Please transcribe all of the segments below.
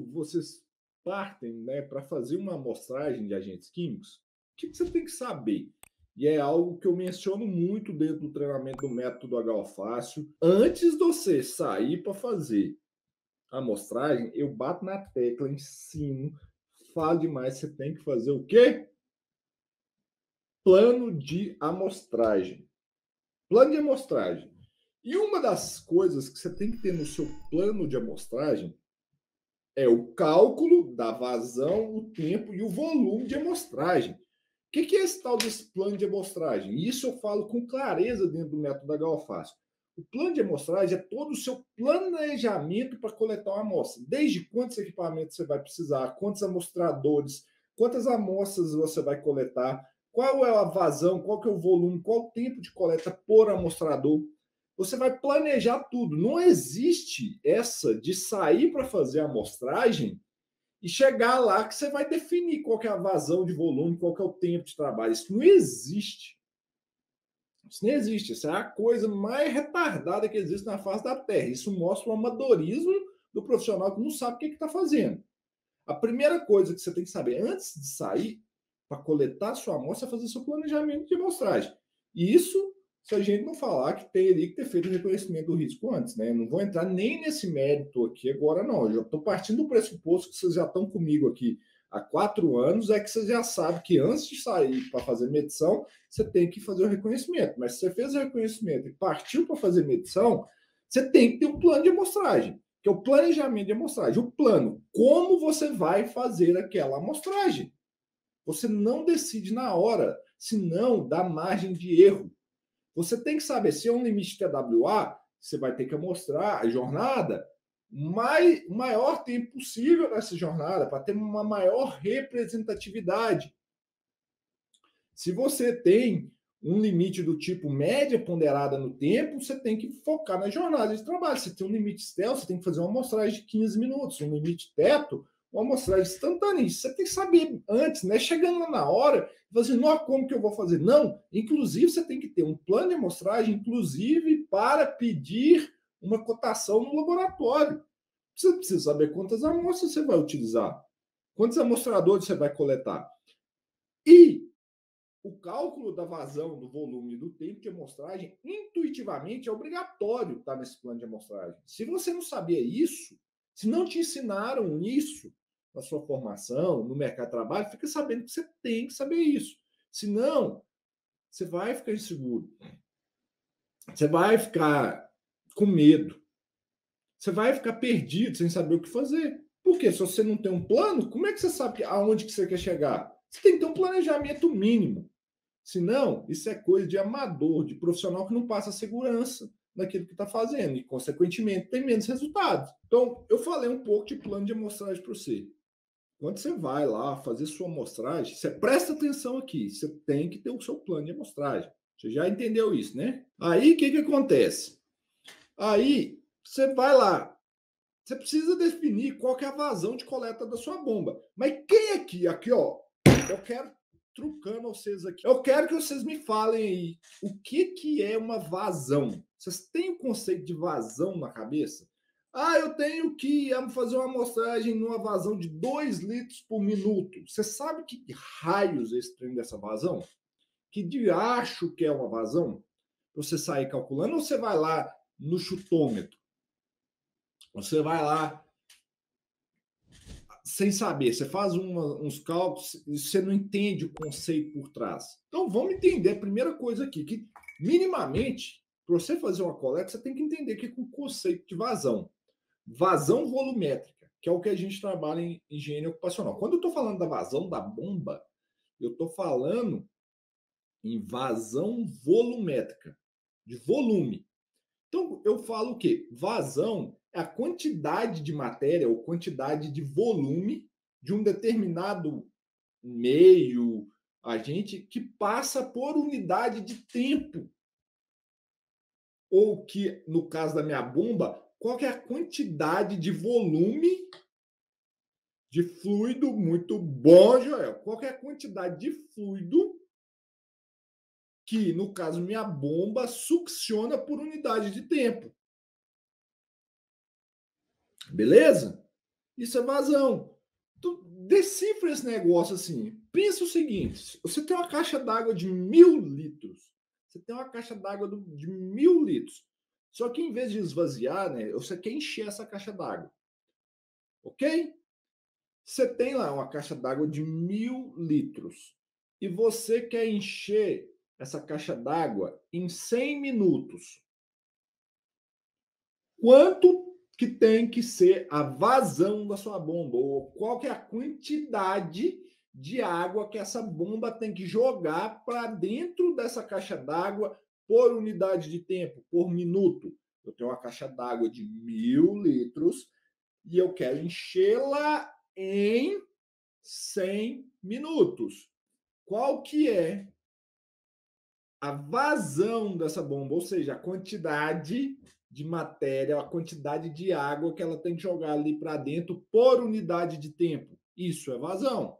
quando vocês partem né, para fazer uma amostragem de agentes químicos, o que você tem que saber? E é algo que eu menciono muito dentro do treinamento do método HO Fácil. Antes de você sair para fazer a amostragem, eu bato na tecla, ensino, falo demais. Você tem que fazer o quê? Plano de amostragem. Plano de amostragem. E uma das coisas que você tem que ter no seu plano de amostragem é o cálculo da vazão, o tempo e o volume de amostragem que, que é esse tal desse plano de amostragem? Isso eu falo com clareza dentro do método da Galfácio. O plano de amostragem é todo o seu planejamento para coletar uma amostra. Desde quantos equipamentos você vai precisar, quantos amostradores, quantas amostras você vai coletar, qual é a vazão, qual que é o volume, qual o tempo de coleta por amostrador. Você vai planejar tudo. Não existe essa de sair para fazer a amostragem e chegar lá que você vai definir qual é a vazão de volume, qual é o tempo de trabalho. Isso não existe. Isso não existe. Isso é a coisa mais retardada que existe na face da Terra. Isso mostra o amadorismo do profissional que não sabe o que está fazendo. A primeira coisa que você tem que saber antes de sair para coletar sua amostra é fazer seu planejamento de amostragem. E isso se a gente não falar que teria que ter feito o reconhecimento do risco antes, né? Não vou entrar nem nesse mérito aqui agora, não. Eu já estou partindo do pressuposto que vocês já estão comigo aqui há quatro anos, é que você já sabe que antes de sair para fazer medição, você tem que fazer o reconhecimento. Mas se você fez o reconhecimento e partiu para fazer medição, você tem que ter um plano de amostragem, que é o planejamento de amostragem. O plano, como você vai fazer aquela amostragem. Você não decide na hora, senão dá margem de erro. Você tem que saber se é um limite TWA, você vai ter que mostrar a jornada mais, maior tempo possível nessa jornada para ter uma maior representatividade. Se você tem um limite do tipo média ponderada no tempo, você tem que focar na jornada de trabalho. Se tem um limite stealth, você tem que fazer uma amostragem de 15 minutos. Um limite teto, uma amostragem instantânea. Isso você tem que saber antes, né? Chegando lá na hora, você não, como que eu vou fazer? Não, inclusive você tem que ter um plano de amostragem, inclusive para pedir uma cotação no laboratório. Você precisa saber quantas amostras você vai utilizar, quantos amostradores você vai coletar. E o cálculo da vazão, do volume do tempo de amostragem, intuitivamente é obrigatório estar nesse plano de amostragem. Se você não sabia isso, se não te ensinaram isso na sua formação, no mercado de trabalho, fica sabendo que você tem que saber isso. Senão, você vai ficar inseguro. Você vai ficar com medo. Você vai ficar perdido sem saber o que fazer. Porque se você não tem um plano, como é que você sabe aonde que você quer chegar? Você tem que ter um planejamento mínimo. Senão, isso é coisa de amador, de profissional que não passa segurança naquilo que está fazendo e, consequentemente, tem menos resultados. Então, eu falei um pouco de plano de amostragem para você. Quando você vai lá fazer sua amostragem, você presta atenção aqui, você tem que ter o seu plano de amostragem. Você já entendeu isso, né? Aí, o que, que acontece? Aí, você vai lá, você precisa definir qual que é a vazão de coleta da sua bomba. Mas quem aqui, aqui, ó, eu quero trucando vocês aqui. Eu quero que vocês me falem aí o que, que é uma vazão. Vocês têm o conceito de vazão na cabeça? Ah, eu tenho que fazer uma amostragem numa vazão de 2 litros por minuto. Você sabe que raios é esse trem dessa vazão? Que de acho que é uma vazão? Você sair calculando ou você vai lá no chutômetro? Você vai lá sem saber, você faz uma, uns cálculos e você não entende o conceito por trás. Então vamos entender a primeira coisa aqui, que minimamente, para você fazer uma coleta, você tem que entender que é o conceito de vazão. Vazão volumétrica, que é o que a gente trabalha em higiene ocupacional. Quando eu estou falando da vazão da bomba, eu estou falando em vazão volumétrica, de volume. Então, eu falo o quê? Vazão é a quantidade de matéria ou quantidade de volume de um determinado meio, agente, que passa por unidade de tempo. Ou que, no caso da minha bomba, qual é a quantidade de volume de fluido muito bom, Joel. Qual é a quantidade de fluido que, no caso, minha bomba succiona por unidade de tempo. Beleza? Isso é vazão. Tu decifra esse negócio assim. Pensa o seguinte: você tem uma caixa d'água de mil litros. Você tem uma caixa d'água de mil litros. Só que em vez de esvaziar, né, você quer encher essa caixa d'água. Ok? Você tem lá uma caixa d'água de mil litros e você quer encher essa caixa d'água em 100 minutos. Quanto que tem que ser a vazão da sua bomba? Ou qual que é a quantidade de água que essa bomba tem que jogar para dentro dessa caixa d'água por unidade de tempo, por minuto? Eu tenho uma caixa d'água de mil litros e eu quero enchê-la em 100 minutos. Qual que é a vazão dessa bomba, ou seja, a quantidade de matéria, a quantidade de água que ela tem que jogar ali para dentro por unidade de tempo. Isso é vazão.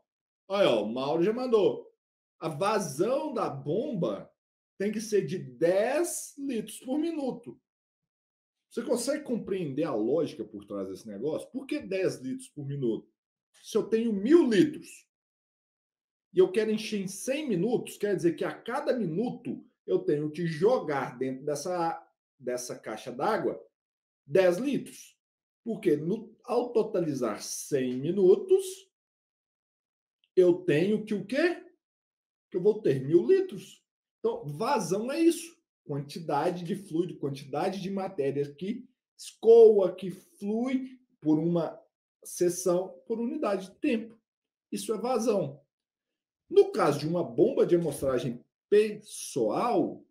Olha, ó, o Mauro já mandou. A vazão da bomba tem que ser de 10 litros por minuto. Você consegue compreender a lógica por trás desse negócio? Por que 10 litros por minuto? Se eu tenho mil litros e eu quero encher em 100 minutos, quer dizer que a cada minuto eu tenho que jogar dentro dessa, dessa caixa d'água 10 litros. Porque no, ao totalizar 100 minutos, eu tenho que o quê? Que eu vou ter mil litros. Então, vazão é isso. Quantidade de fluido, quantidade de matéria que escoa, que flui por uma seção, por unidade de tempo. Isso é vazão. No caso de uma bomba de amostragem pessoal,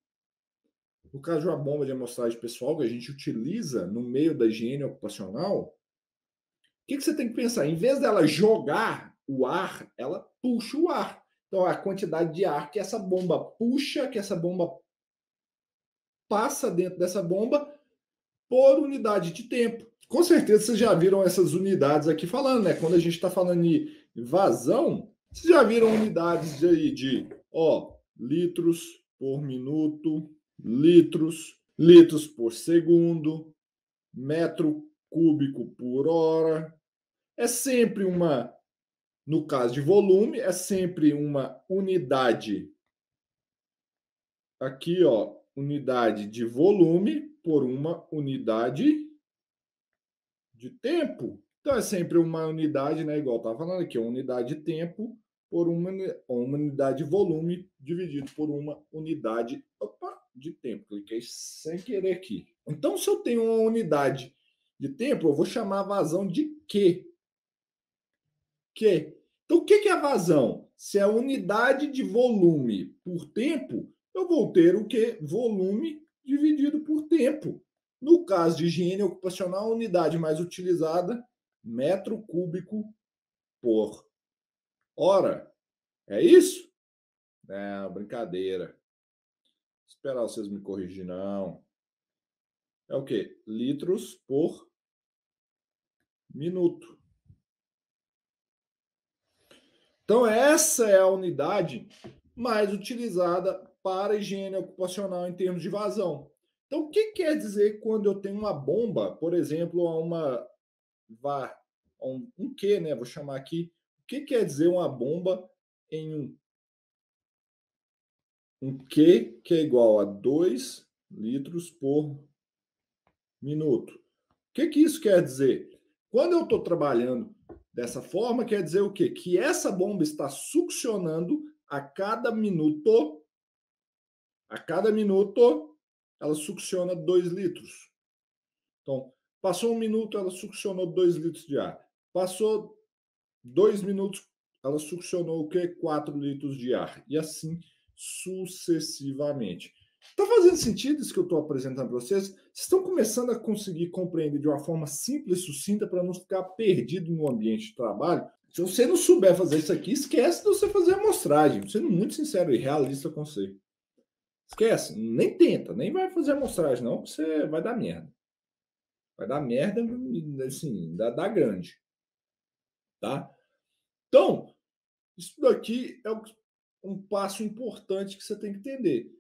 no caso de uma bomba de amostragem pessoal que a gente utiliza no meio da higiene ocupacional, o que, que você tem que pensar? Em vez dela jogar o ar, ela puxa o ar. Então, a quantidade de ar que essa bomba puxa, que essa bomba passa dentro dessa bomba por unidade de tempo. Com certeza vocês já viram essas unidades aqui falando, né? Quando a gente está falando de vazão, vocês já viram unidades aí de, ó, litros por minuto, litros, litros por segundo, metro cúbico por hora. É sempre uma, no caso de volume, é sempre uma unidade. Aqui, ó, unidade de volume por uma unidade de tempo. Então é sempre uma unidade, né? Igual estava falando aqui, uma unidade de tempo por uma, uma unidade de volume dividido por uma unidade opa, de tempo. Cliquei sem querer aqui. Então, se eu tenho uma unidade de tempo, eu vou chamar a vazão de Q. Q. Então, o que é vazão? Se é unidade de volume por tempo, eu vou ter o que? Volume dividido por tempo. No caso de higiene ocupacional, a unidade mais utilizada, metro cúbico por Ora, é isso? Não, brincadeira. Esperar vocês me corrigir, não. É o quê? Litros por minuto. Então, essa é a unidade mais utilizada para higiene ocupacional em termos de vazão. Então, o que quer dizer quando eu tenho uma bomba, por exemplo, uma um, um Q, né? Vou chamar aqui o que quer dizer uma bomba em um, um Q que é igual a 2 litros por minuto? O que, que isso quer dizer? Quando eu estou trabalhando dessa forma, quer dizer o quê? Que essa bomba está succionando a cada minuto, a cada minuto, ela succiona 2 litros. Então, passou um minuto, ela succionou 2 litros de ar. Passou dois minutos, ela succionou o quê? 4 litros de ar. E assim sucessivamente. Está fazendo sentido isso que eu estou apresentando para vocês? Vocês estão começando a conseguir compreender de uma forma simples e sucinta para não ficar perdido no ambiente de trabalho? Se você não souber fazer isso aqui, esquece de você fazer a amostragem. Sendo muito sincero e realista com você. Esquece, nem tenta, nem vai fazer a amostragem, não, porque você vai dar merda. Vai dar merda, assim, dá, dá grande. Tá? Então, isso daqui é um passo importante que você tem que entender.